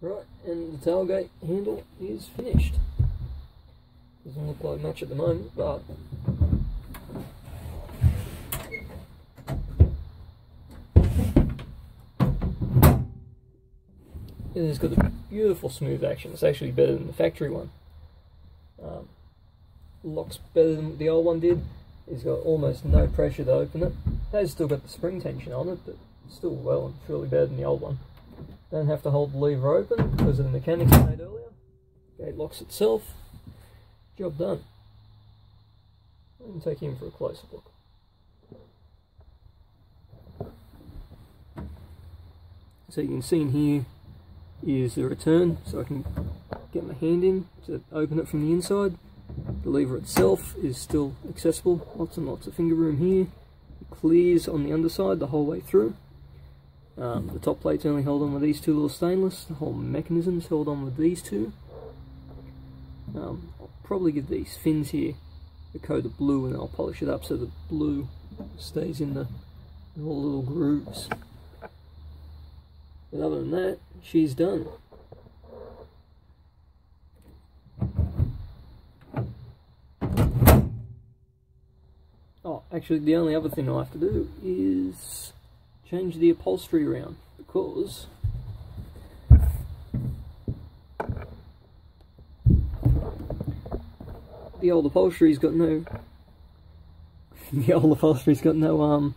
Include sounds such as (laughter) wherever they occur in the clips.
Right, and the tailgate handle is finished. Doesn't look like much at the moment, but it has got a beautiful smooth action. It's actually better than the factory one. Um, locks better than the old one did. It's got almost no pressure to open it. It has still got the spring tension on it, but still well and truly better than the old one. Don't have to hold the lever open because of the mechanics I made earlier. Gate locks itself. Job done. Let me take him for a closer look. So you can see in here is the return, so I can get my hand in to open it from the inside. The lever itself is still accessible, lots and lots of finger room here. It clears on the underside the whole way through. Um, the top plate's only held on with these two little stainless, the whole mechanism's held on with these two. Um, I'll probably give these fins here a coat of blue and I'll polish it up so the blue stays in the in all the little grooves. But other than that, she's done. Oh, actually the only other thing I'll have to do is change the upholstery around because the old upholstery's got no (laughs) the old upholstery's got no um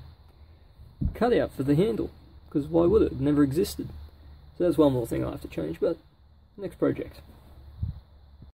cutout for the handle because why would it? It never existed. So that's one more thing I have to change, but next project.